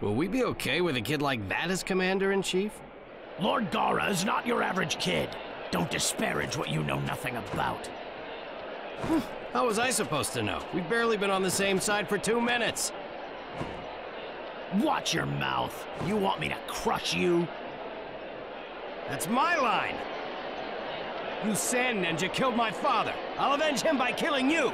Will we be okay with a kid like that as Commander-in-Chief? Lord Gaara is not your average kid. Don't disparage what you know nothing about. How was I supposed to know? We've barely been on the same side for two minutes. Watch your mouth. You want me to crush you? That's my line! You Sand Ninja killed my father. I'll avenge him by killing you!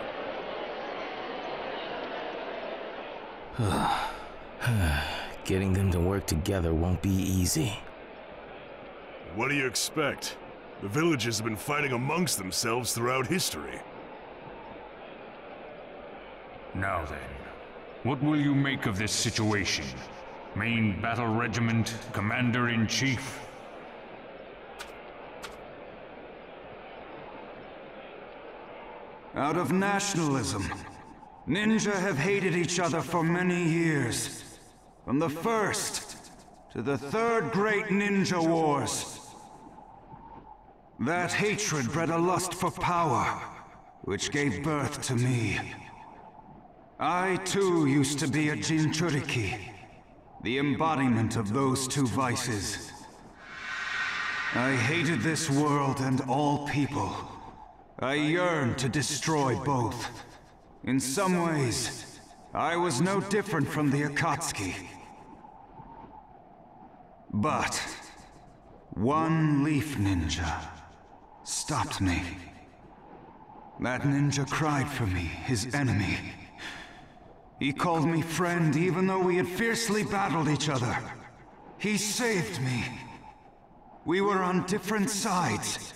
Getting them to work together won't be easy. What do you expect? The villages have been fighting amongst themselves throughout history. Now then, what will you make of this situation? Main Battle Regiment, Commander-in-Chief? Out of nationalism, ninja have hated each other for many years. From the first to the third great ninja wars. That hatred bred a lust for power, which gave birth to me. I too used to be a Jinchuriki, the embodiment of those two vices. I hated this world and all people. I yearned to destroy both. In some ways, I was no different from the Akatsuki. But, one Leaf Ninja stopped me. That ninja cried for me, his enemy. He called me friend even though we had fiercely battled each other. He saved me. We were on different sides,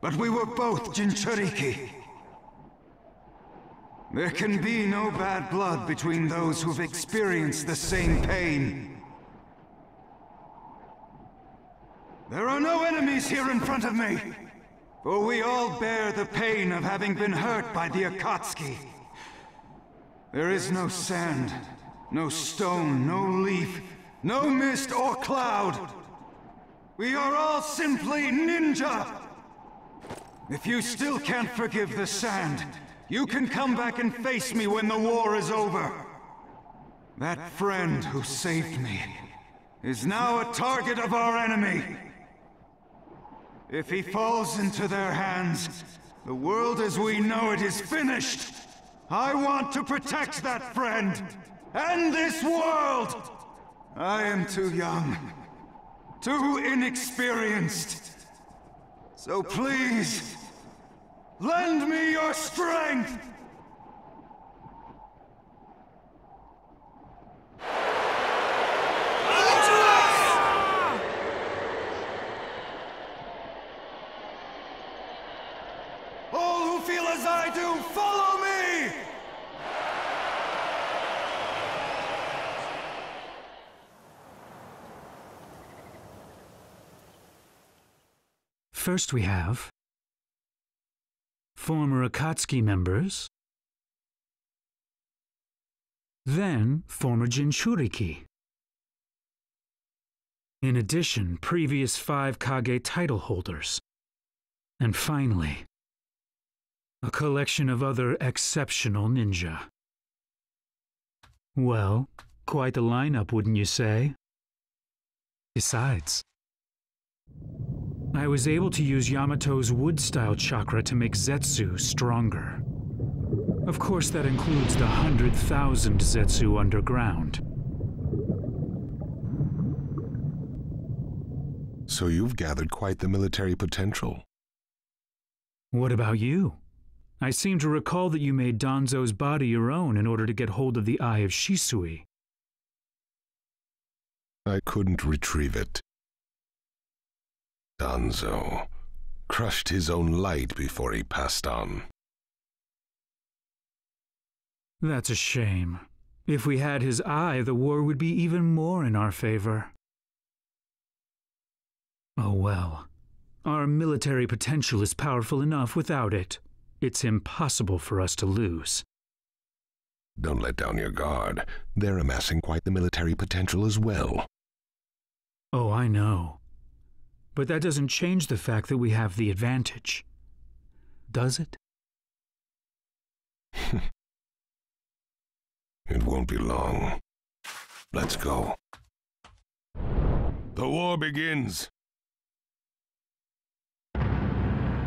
but we were both Jinchuriki. There can be no bad blood between those who've experienced the same pain. There are no enemies here in front of me, for we all bear the pain of having been hurt by the Akatsuki. There is no sand, no stone, no leaf, no mist or cloud. We are all simply ninja! If you still can't forgive the sand, you can come back and face me when the war is over. That friend who saved me is now a target of our enemy. If he falls into their hands, the world as we know it is finished. I want to protect that friend, and this world! I am too young, too inexperienced. So please, lend me your strength! All who feel as I do, follow me! First we have former Akatsuki members, then former Jinchuriki. In addition, previous five Kage title holders. And finally, a collection of other exceptional ninja. Well, quite a lineup, wouldn't you say? Besides, I was able to use Yamato's wood-style chakra to make Zetsu stronger. Of course, that includes the hundred thousand Zetsu underground. So you've gathered quite the military potential. What about you? I seem to recall that you made Danzo's body your own in order to get hold of the Eye of Shisui. I couldn't retrieve it. Danzo crushed his own light before he passed on. That's a shame. If we had his eye, the war would be even more in our favor. Oh well. Our military potential is powerful enough without it. It's impossible for us to lose. Don't let down your guard. They're amassing quite the military potential as well. Oh, I know. But that doesn't change the fact that we have the advantage. Does it? It won't be long. Let's go. The war begins.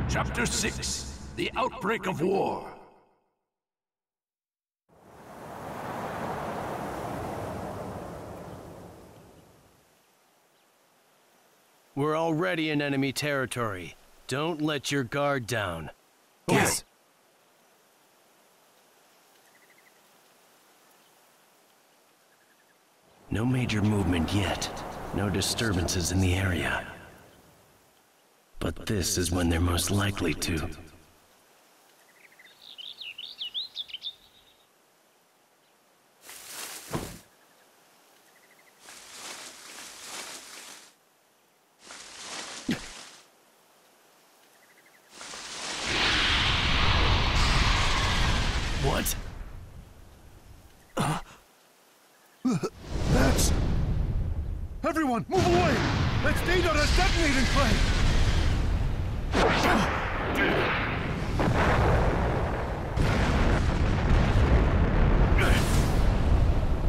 Chapter 6 The Outbreak of War. We're already in enemy territory. Don't let your guard down. Yes. No major movement yet. No disturbances in the area. But this is when they're most likely to. What? That's... Everyone, move away! That's Deidara's detonating plane!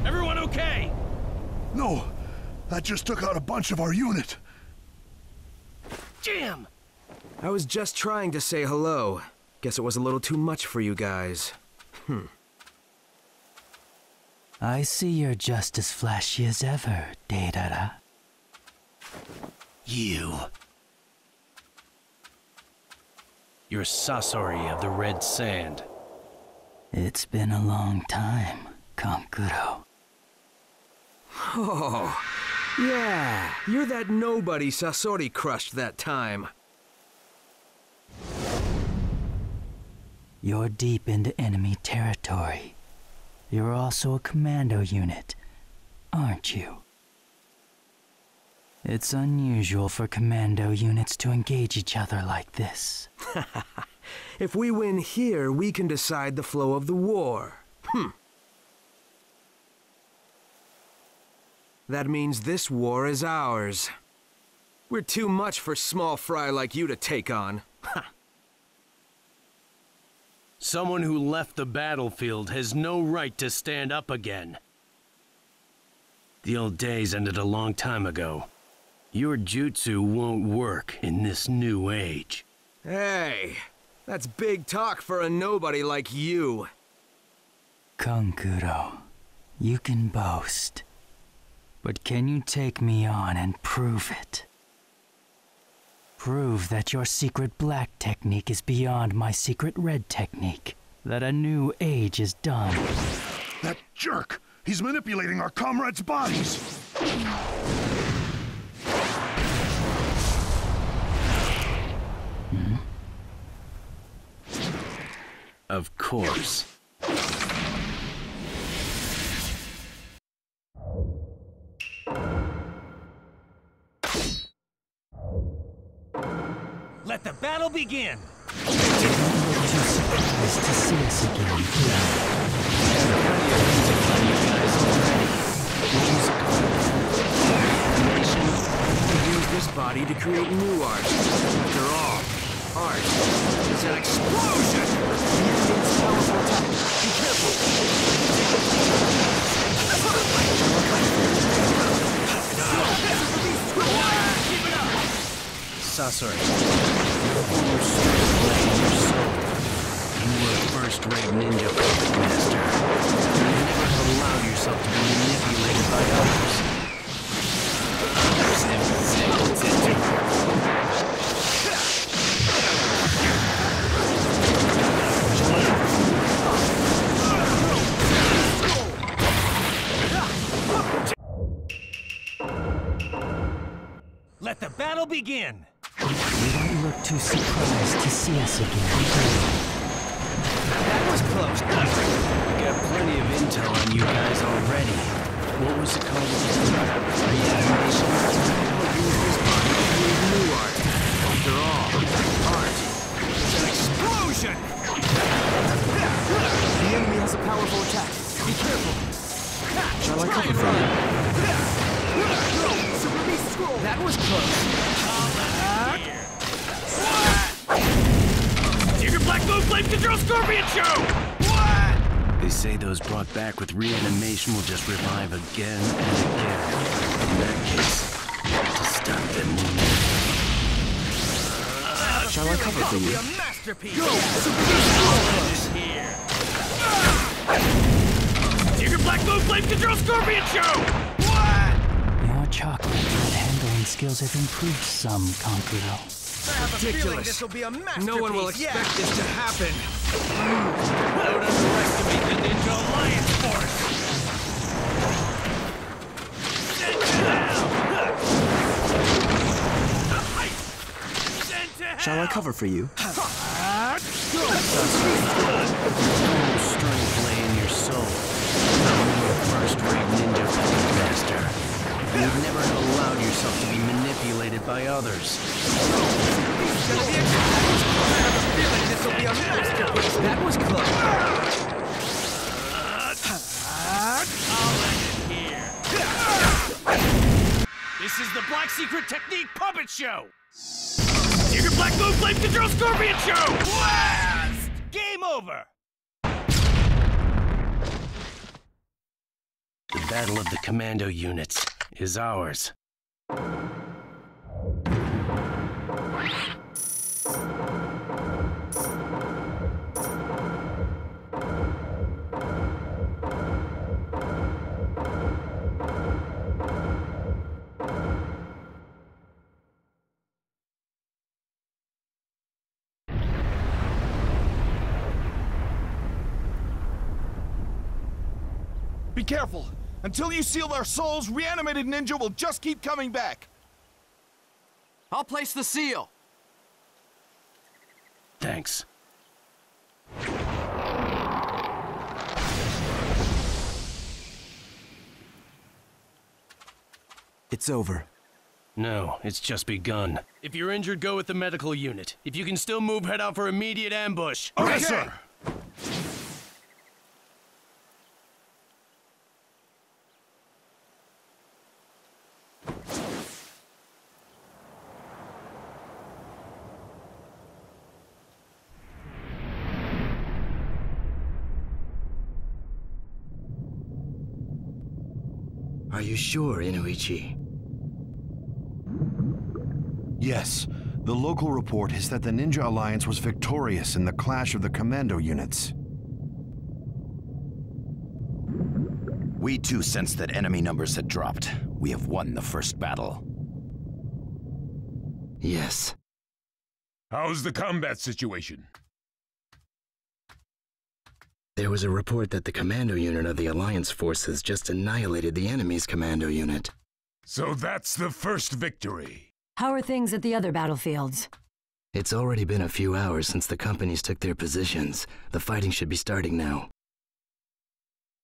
Everyone okay? No, that just took out a bunch of our unit. Jam! I was just trying to say hello. Guess it was a little too much for you guys. Hmm. I see you're just as flashy as ever, Deidara. You. You're Sasori of the Red Sand. It's been a long time, Kankuro. Oh, yeah. You're that nobody Sasori crushed that time. You're deep into enemy territory. You're also a commando unit, aren't you? It's unusual for commando units to engage each other like this. If we win here, we can decide the flow of the war. Hmm. That means this war is ours. We're too much for small fry like you to take on. Someone who left the battlefield has no right to stand up again. The old days ended a long time ago. Your jutsu won't work in this new age. Hey, that's big talk for a nobody like you. Kankuro, you can boast. But can you take me on and prove it? Prove that your secret black technique is beyond my secret red technique. That a new age is done. That jerk! He's manipulating our comrades' bodies! Hmm? Of course. Battle begin! To see this body to create new art. After all, art is an explosion! Be careful! You were strength your soul. You were a first-rate ninja puppet master. You never allowed yourself to be manipulated by others. Let the battle begin! You don't look too surprised to see us again. That was close. We got plenty of intel on you guys already. What was it called? Reanimation? Use this body to create new art. After all, art is an explosion! The enemy has a powerful attack. Be careful. Shall I cover for you? Super Beast Scroll! That was close. Secret Black Moon Flame Control Scorpion Show! What? They say those brought back with reanimation will just revive again and again. In that case, have to stop them, we'll. Shall I cover for you? A masterpiece! Secret Black Moon Flame Control Scorpion Show! Your chocolate red handling skills have improved some, Kankuro. I have a feeling Ridiculous. this will be a masterpiece. No one will yeah. expect this to happen. Don't underestimate the Ninja Alliance force! Send to! Send to! Shall I cover for you? strength lay in your soul. You were a first-rate ninja fighting master. You've never allowed yourself to be manipulated by others. That was close. This is the Black Secret Technique Puppet Show! Secret Black Moon Flame Control Scorpion Show! Blast! Game over! The battle of the commando units is ours. Careful. Until you seal their souls, reanimated ninja will just keep coming back. I'll place the seal. Thanks. It's over. No, it's just begun. If you're injured, go with the medical unit. If you can still move, head out for immediate ambush. Okay, sir. Are you sure, Inoichi? Yes. The local report is that the Ninja Alliance was victorious in the clash of the commando units. We too sensed that enemy numbers had dropped. We have won the first battle. Yes. How's the combat situation? There was a report that the commando unit of the Alliance forces just annihilated the enemy's commando unit. So that's the first victory. How are things at the other battlefields? It's already been a few hours since the companies took their positions. The fighting should be starting now.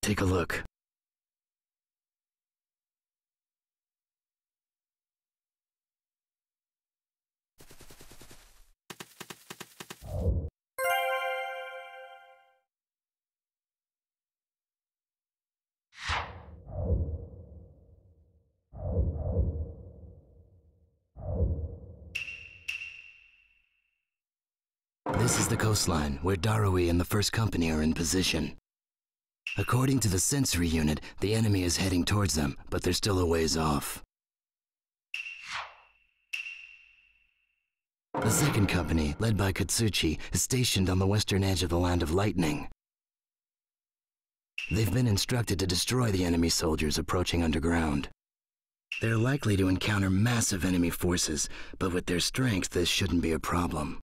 Take a look. This is the coastline, where Darui and the First Company are in position. According to the sensory unit, the enemy is heading towards them, but they're still a ways off. The Second Company, led by Kitsuchi, is stationed on the western edge of the Land of Lightning. They've been instructed to destroy the enemy soldiers approaching underground. They're likely to encounter massive enemy forces, but with their strength, this shouldn't be a problem.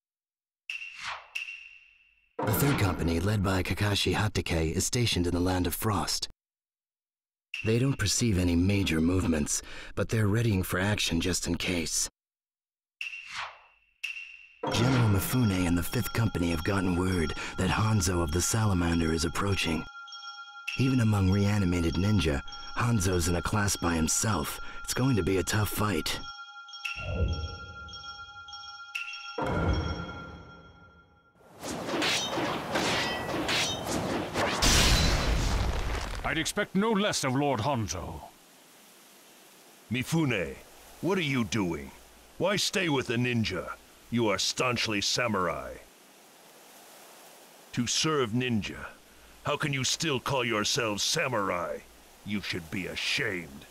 The third company, led by Kakashi Hatake, is stationed in the Land of Frost. They don't perceive any major movements, but they're readying for action just in case. General Mifune and the Fifth Company have gotten word that Hanzo of the Salamander is approaching. Even among reanimated ninja, Hanzo's in a class by himself. It's going to be a tough fight. I'd expect no less of Lord Hanzo. Mifune, what are you doing? Why stay with the ninja? You are staunchly samurai. To serve ninja, How can you still call yourselves samurai? You should be ashamed.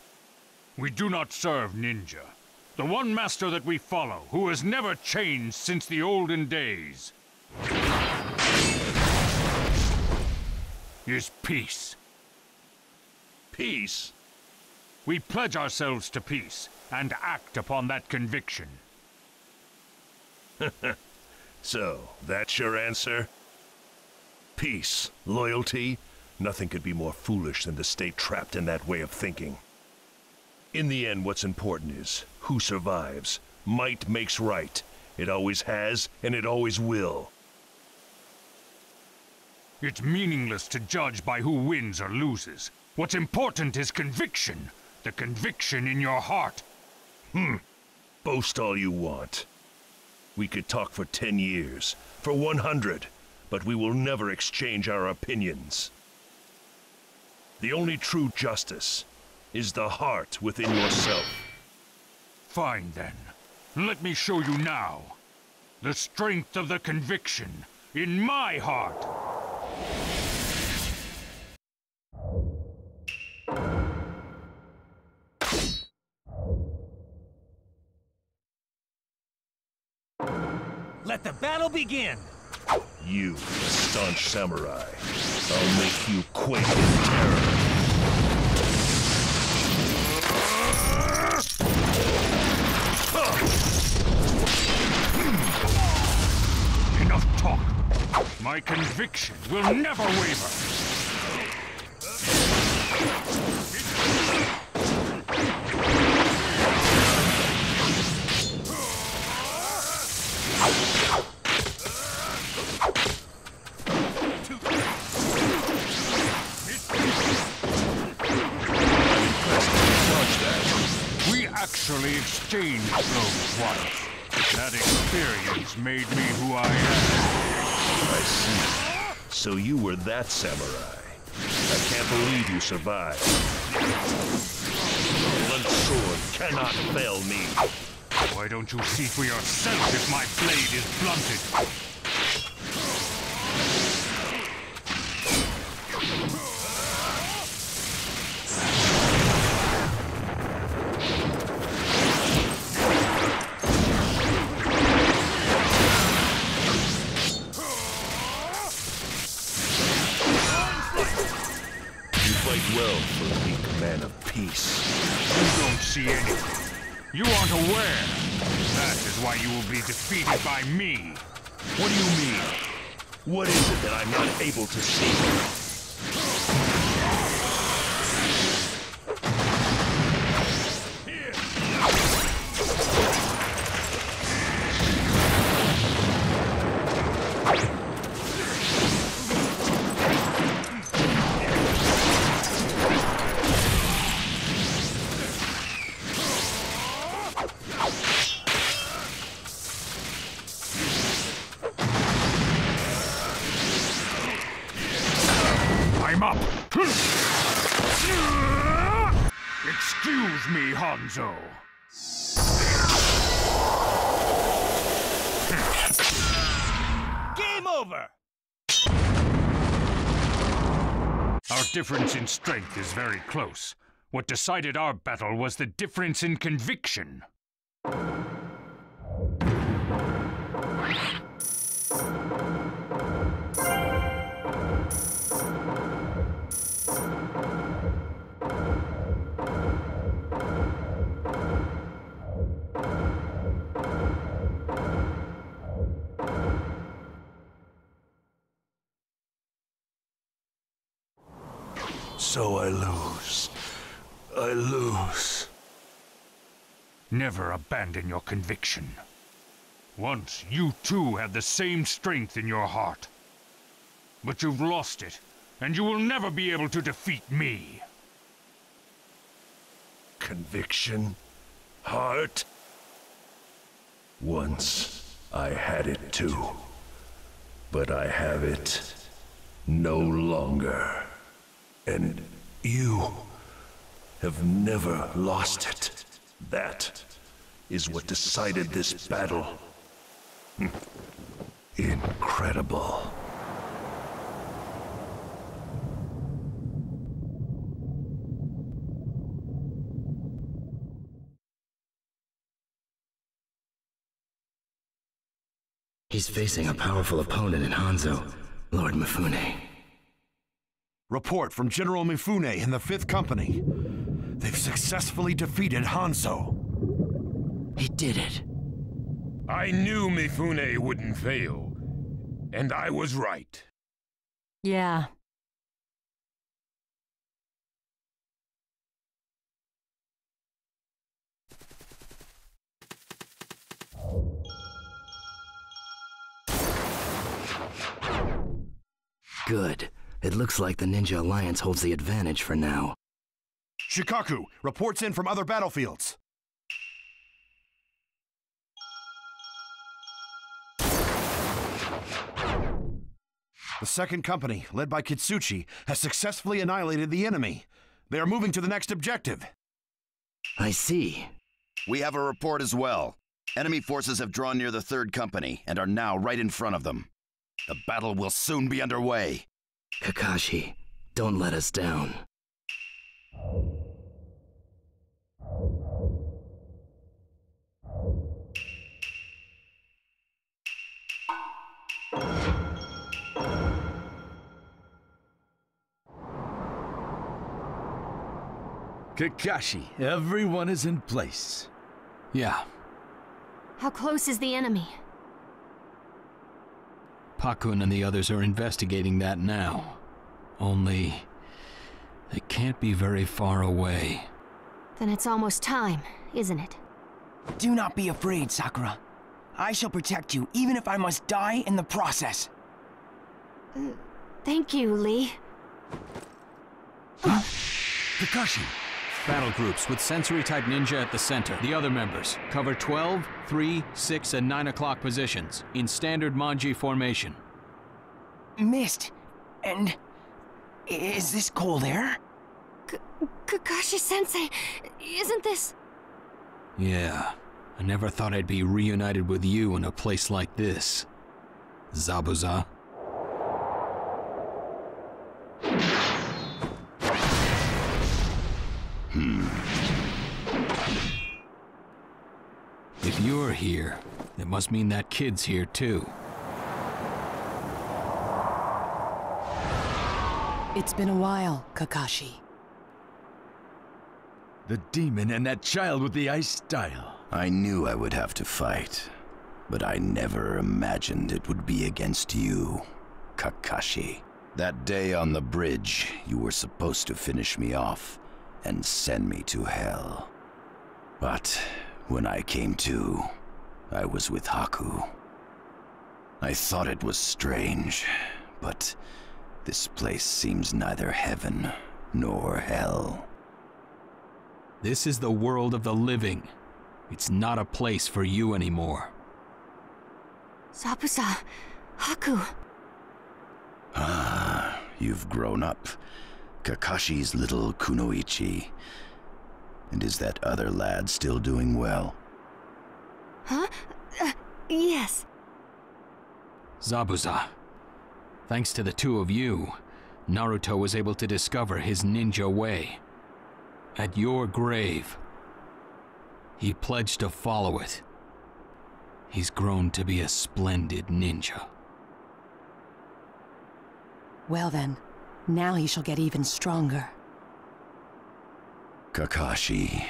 We do not serve ninja. The one master that we follow, who has never changed since the olden days, is peace. Peace? We pledge ourselves to peace and act upon that conviction. so, that's your answer? Peace, loyalty, nothing could be more foolish than to stay trapped in that way of thinking. In the end, what's important is who survives. Might makes right. It always has, and it always will. It's meaningless to judge by who wins or loses. What's important is conviction. The conviction in your heart. Hmm. Boast all you want. We could talk for ten years, for 100, but we will never exchange our opinions. The only true justice is the heart within yourself. Fine then. Let me show you now. The strength of the conviction in my heart. Let the battle begin! You, staunch samurai, I'll make you quake in terror. Enough talk. My conviction will never waver. Samurai. I can't believe you survived. Blunt sword cannot fail me. Why don't you see for yourself if my blade is blunted? To see? Me, Game over! Our difference in strength is very close. What decided our battle was the difference in conviction. Lose. I lose. Never abandon your conviction. Once, you too had the same strength in your heart. But you've lost it, and you will never be able to defeat me. Conviction? Heart? Once I had it too. But I have it no longer. And you have never lost it. That is what decided this battle. Incredible. He's facing a powerful opponent in Hanzo, Lord Mifune. Report from General Mifune in the Fifth Company. They've successfully defeated Hanzo. He did it. I knew Mifune wouldn't fail. And I was right. Yeah. Good. It looks like the Ninja Alliance holds the advantage for now. Shikaku, reports in from other battlefields. The second company, led by Kitsuchi, has successfully annihilated the enemy. They are moving to the next objective. I see. We have a report as well. Enemy forces have drawn near the third company and are now right in front of them. The battle will soon be underway. Kakashi, don't let us down. Kakashi, everyone is in place. Yeah. How close is the enemy? Pakkun and the others are investigating that now. Only... they can't be very far away. Then it's almost time, isn't it? Do not be afraid, Sakura. I shall protect you, even if I must die in the process. Uh, thank you, Lee. Kakashi! Battle groups with sensory type ninja at the center. The other members cover 12, 3, 6, and 9 o'clock positions in standard Manji formation. Mist. And. Is this cold air? K Kakashi sensei, isn't this. Yeah. I never thought I'd be reunited with you in a place like this. Zabuza. Hmm. If you're here, it must mean that kid's here too. It's been a while, Kakashi. The demon and that child with the ice style. I knew I would have to fight, but I never imagined it would be against you, Kakashi. That day on the bridge, you were supposed to finish me off and send me to hell. But when I came to, I was with Haku. I thought it was strange, but this place seems neither heaven nor hell. This is the world of the living. It's not a place for you anymore. Zabuza, Haku. Ah, you've grown up. Kakashi's little Kunoichi. And is that other lad still doing well? Huh? Uh, yes. Zabuza. Thanks to the two of you, Naruto was able to discover his ninja way. At your grave, he pledged to follow it. He's grown to be a splendid ninja. Well then, now he shall get even stronger. Kakashi,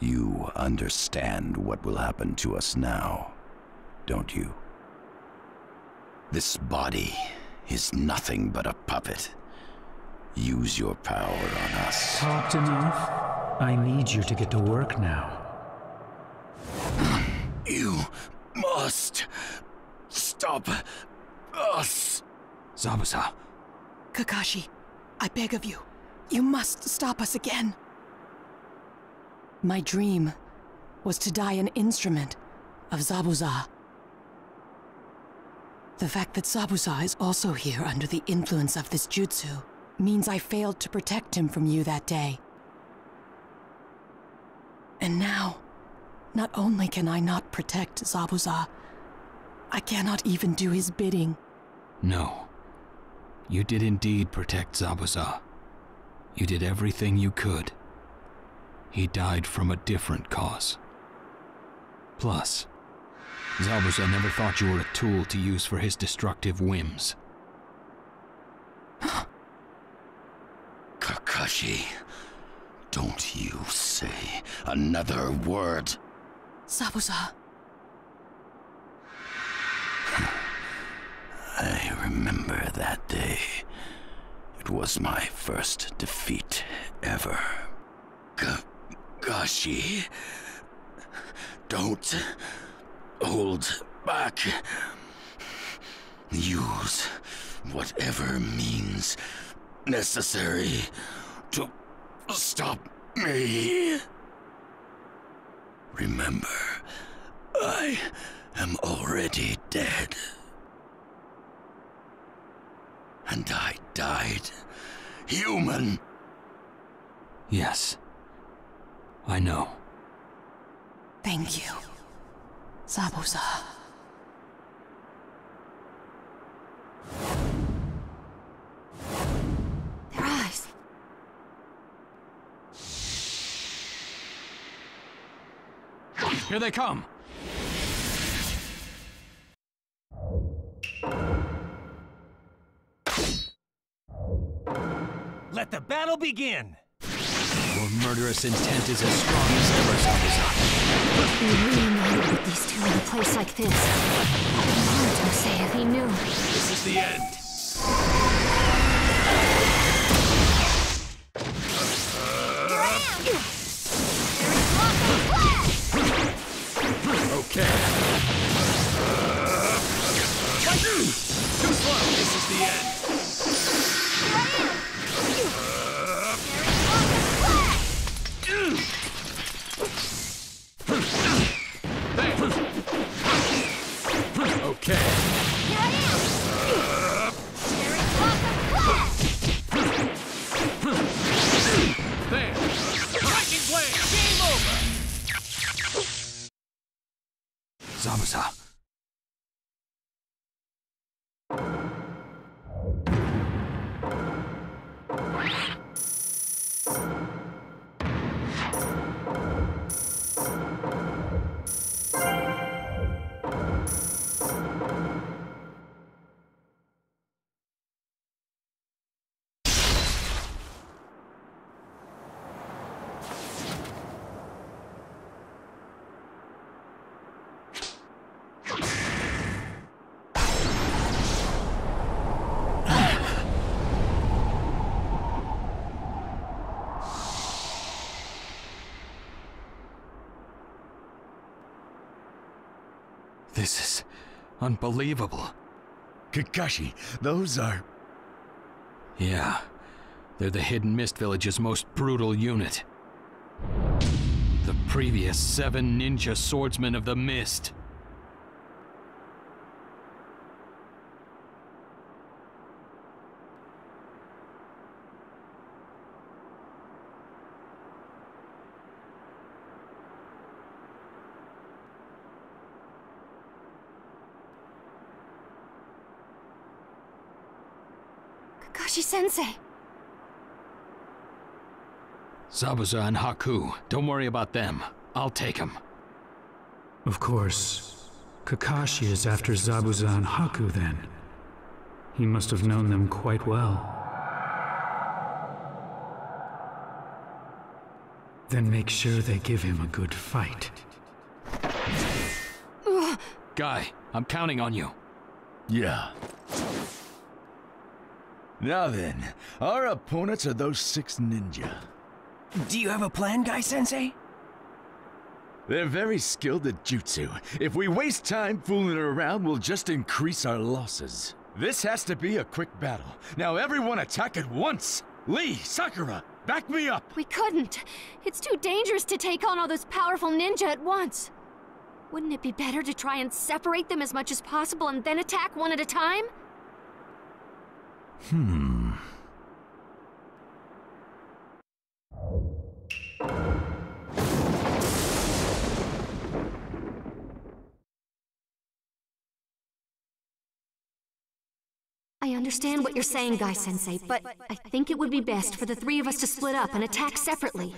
you understand what will happen to us now, don't you? This body is nothing but a puppet. Use your power on us. Talked enough? I need you to get to work now. You must stop us. Zabuza. Kakashi, I beg of you. You must stop us again. My dream was to die an instrument of Zabuza. The fact that Zabuza is also here under the influence of this jutsu means I failed to protect him from you that day. And now, not only can I not protect Zabuza, I cannot even do his bidding. No. You did indeed protect Zabuza. You did everything you could. He died from a different cause. Plus, Zabuza never thought you were a tool to use for his destructive whims. Kakashi, don't you say another word. Zabuza. Remember that day. It was my first defeat ever. Kakashi, don't hold back. Use whatever means necessary to stop me. Remember, I am already dead. And I died human. Yes. I know. Thank you, Zabuza. Their eyes. Here they come! Let the battle begin! Your murderous intent is as strong as ever, Zabuza. We really needed with these two in a place like this. What did Naruto say if he knew? This is the end. This is unbelievable. Kakashi, those are... Yeah, they're the Hidden Mist Village's most brutal unit. The previous seven ninja swordsmen of the Mist. Kakashi Sensei. Zabuza and Haku, don't worry about them. I'll take them. Of course. Kakashi is after Zabuza and Haku then. He must have known them quite well. Then make sure they give him a good fight. Guy, I'm counting on you. Yeah. Now then, our opponents are those six ninja. Do you have a plan, Guy Sensei? They're very skilled at jutsu. If we waste time fooling around, we'll just increase our losses. This has to be a quick battle. Now everyone attack at once! Lee, Sakura, back me up! We couldn't. It's too dangerous to take on all those powerful ninja at once. Wouldn't it be better to try and separate them as much as possible and then attack one at a time? Hmm. I understand what you're saying, Guy Sensei, but I think it would be best for the three of us to split up and attack separately.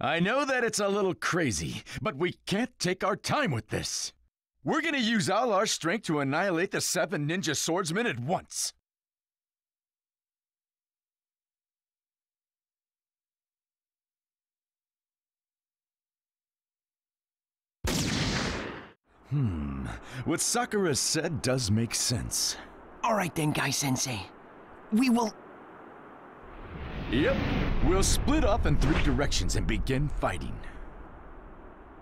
I know that it's a little crazy, but we can't take our time with this. We're gonna use all our strength to annihilate the seven ninja swordsmen at once. Hmm, what Sakura said does make sense. All right then, Guy Sensei. We will. Yep, we'll split off in three directions and begin fighting.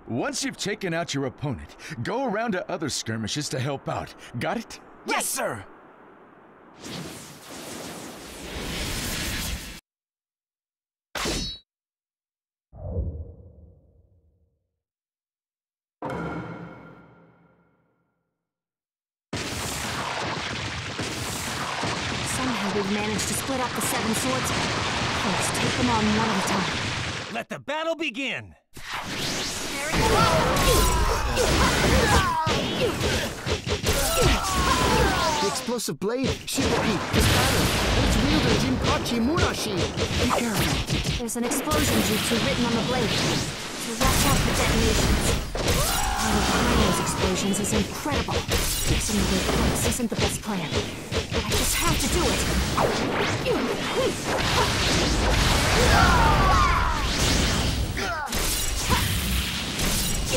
Once you've taken out your opponent, go around to other skirmishes to help out. Got it? Yes, sir! Somehow we've managed to split up the seven swords. Let's take them on one at a time. Let the battle begin! The explosive blade, Shibuki, is battered, and its wielder Jinpachi Munashi. Be careful. There's an explosion jutsu written on the blade, so watch out for detonations. Behind those explosions is incredible. Fixing the way isn't the best plan, but I just have to do But I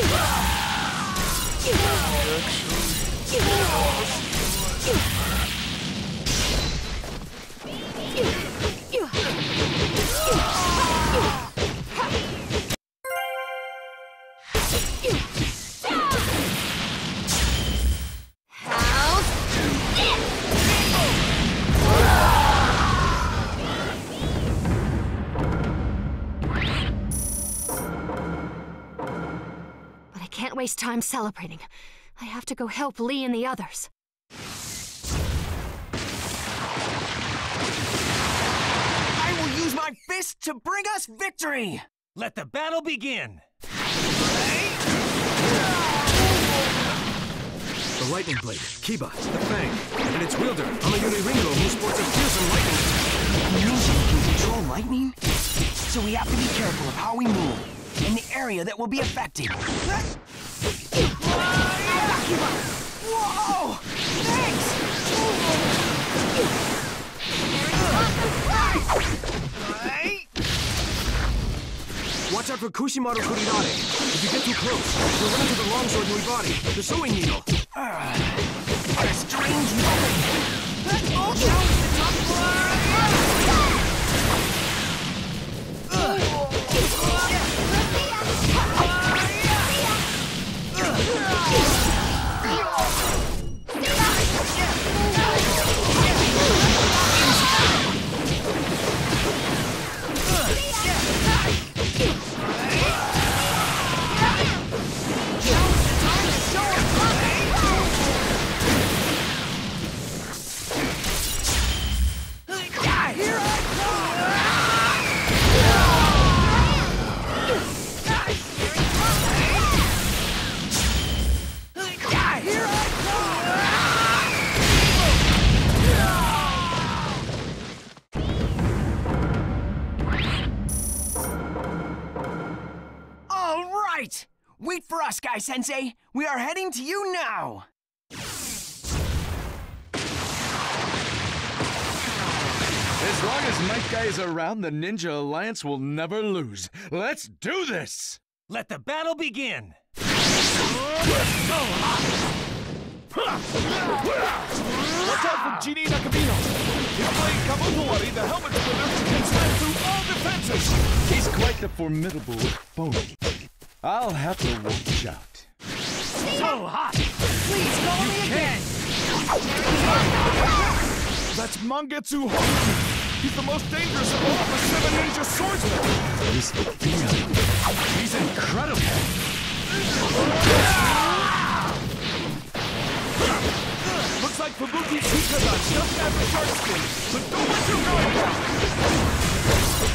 waste time celebrating. I have to go help Lee and the others. I will use my fist to bring us victory! Let the battle begin! The lightning blade, Kiba, the Fang, and its wielder, Ameyuri Ringo, who sports a fearsome lightning attack. Ninja can control lightning? So we have to be careful of how we move, and the area that will be affected. Whoa! Watch out for Kushimaru Kuriarare. If you get too close, you'll run into the longsword Nuibari, the sewing needle. Ah, what a strange moment! All Sensei! We are heading to you now! As long as Might Guy is around, the Ninja Alliance will never lose. Let's do this! Let the battle begin! Watch out for Jinin Akebino! His blade Kabutowari, the helmet splitter, can slam through all defenses! He's quite the formidable opponent. I'll have to watch out. So hot! Please call me again! That's Mangetsu Hozuki! He's the most dangerous of all the seven ninja swordsmen! This feeling. He's incredible. Looks like Fuguki Suikazan just got the shark skin, but don't let you go!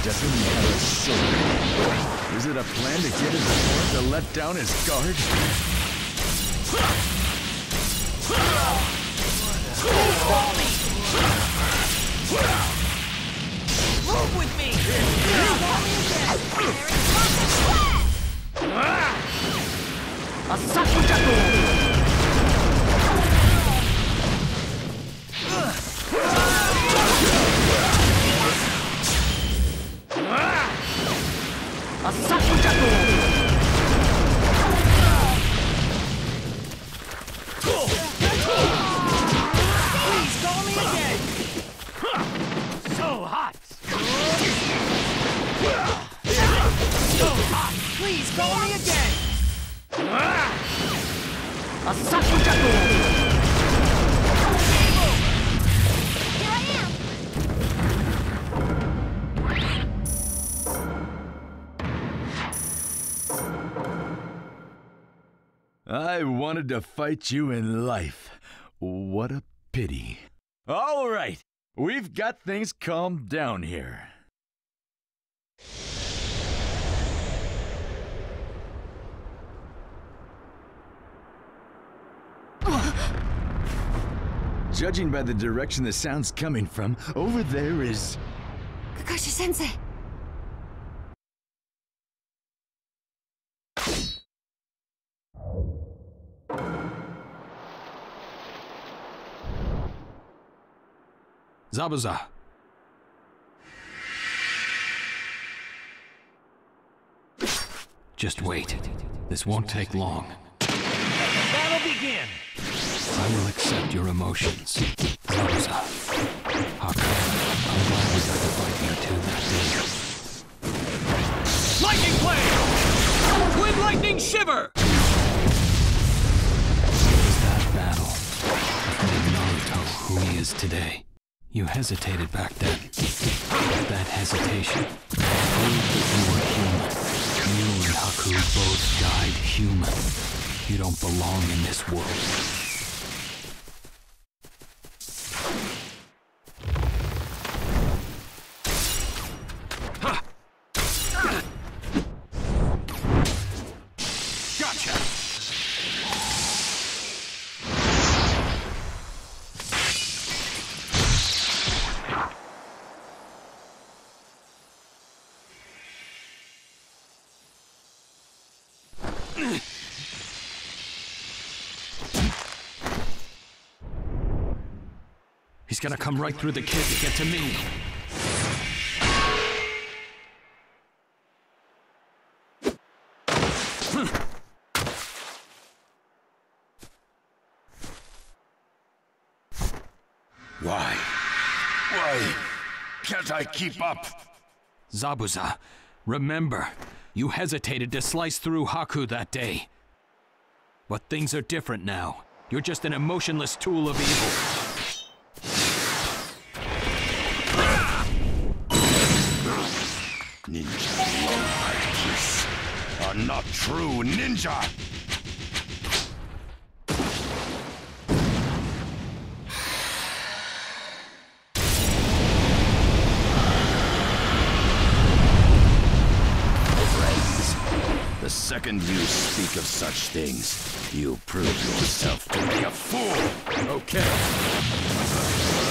Doesn't he have a sword? Is it a plan to get his opponent to let down his guard? A sucking jackal! To fight you in life. What a pity. All right, we've got things calmed down here. Judging by the direction the sound's coming from, over there is... Kakashi-sensei! Zabuza. Just wait. This won't take long. Battle begin! I will accept your emotions. Zabuza. Haku, I'm glad we got to fight you two that day. Lightning Blade! Twin Lightning Shiver! Who he is today. You hesitated back then. That hesitation proved that you were human. You and Haku both died human. You don't belong in this world. He's gonna come right through the kid to get to me. Why? Why can't I keep up? Zabuza, remember, you hesitated to slice through Haku that day. But things are different now. You're just an emotionless tool of evil. Ninja Lord Kiss are not true ninja! The second you speak of such things, you prove yourself to be a fool. Okay.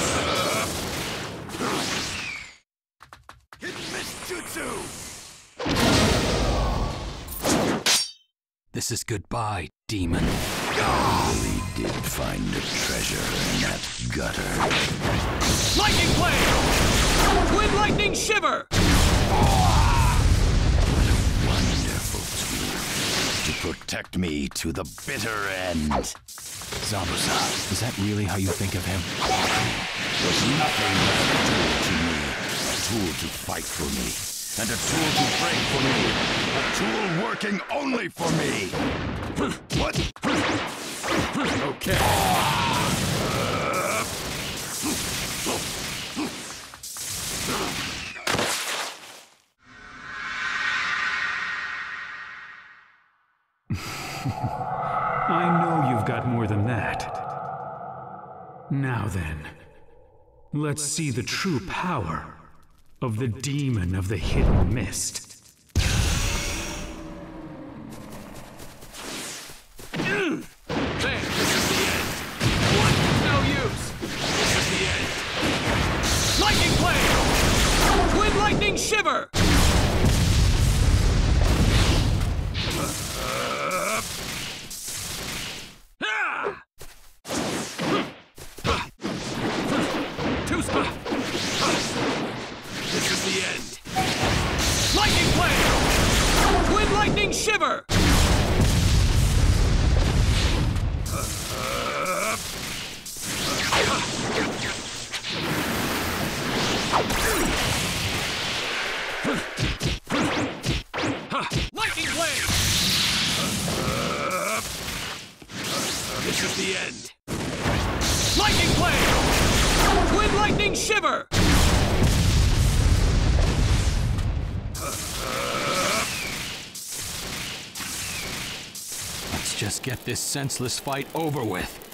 This is goodbye, demon. Really did find a treasure in that gutter. Lightning Blade! Twin Lightning Shiver! What a Wonderful tool to protect me to the bitter end. Zabuza, is that really how you think of him? There's nothing but a tool to me. A tool to fight for me. And a tool to break for me. A tool working only for me. What? Okay. I know you've got more than that. Now then, let's see the true power of the demon of the hidden mist. Just get this senseless fight over with.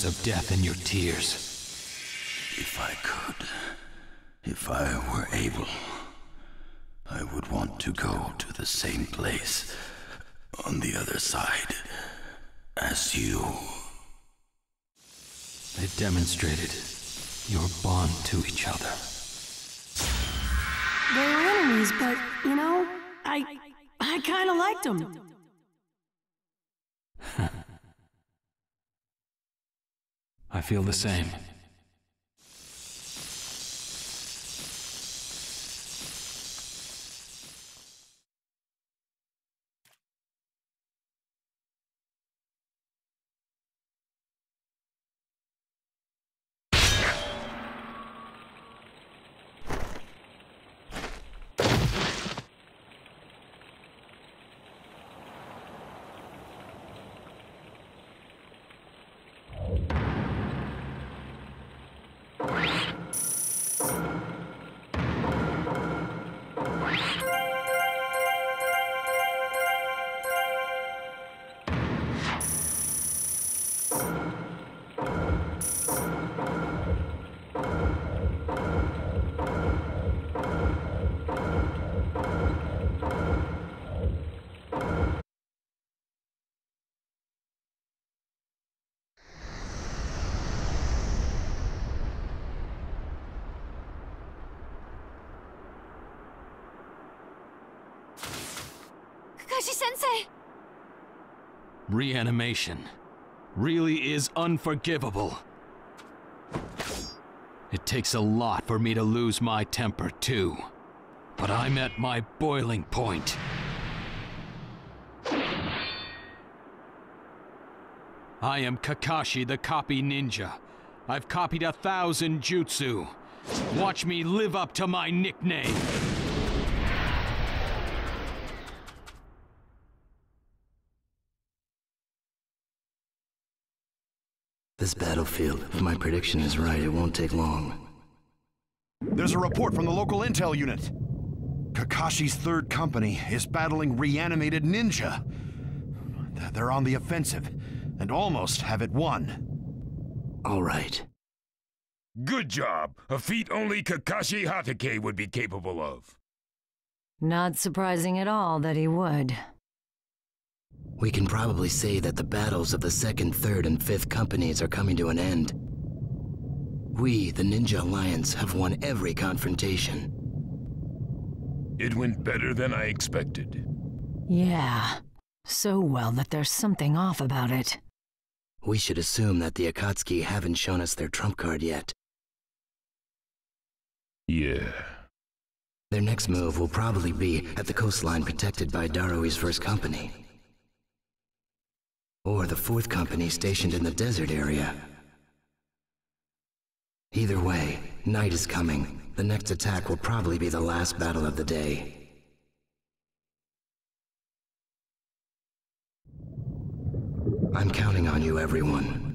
Your manners of death in your tears. If I could, if I were able, I would want to go to the same place on the other side as you. It demonstrated your bond to each other. They were enemies, but, you know, I... I kinda liked them. I feel the same. Kakashi-sensei! Reanimation really is unforgivable. It takes a lot for me to lose my temper, too. But I'm at my boiling point. I am Kakashi the Copy Ninja. I've copied a thousand jutsu. Watch me live up to my nickname. This battlefield, if my prediction is right, it won't take long. There's a report from the local intel unit. Kakashi's third company is battling reanimated ninja. They're on the offensive, and almost have it won. All right. Good job. A feat only Kakashi Hatake would be capable of. Not surprising at all that he would. We can probably say that the battles of the second, third, and fifth companies are coming to an end. We, the Ninja Alliance, have won every confrontation. It went better than I expected. Yeah. So well that there's something off about it. We should assume that the Akatsuki haven't shown us their trump card yet. Yeah. Their next move will probably be at the coastline protected by Darui's first company. Or the fourth company stationed in the desert area. Either way, night is coming. The next attack will probably be the last battle of the day. I'm counting on you, everyone.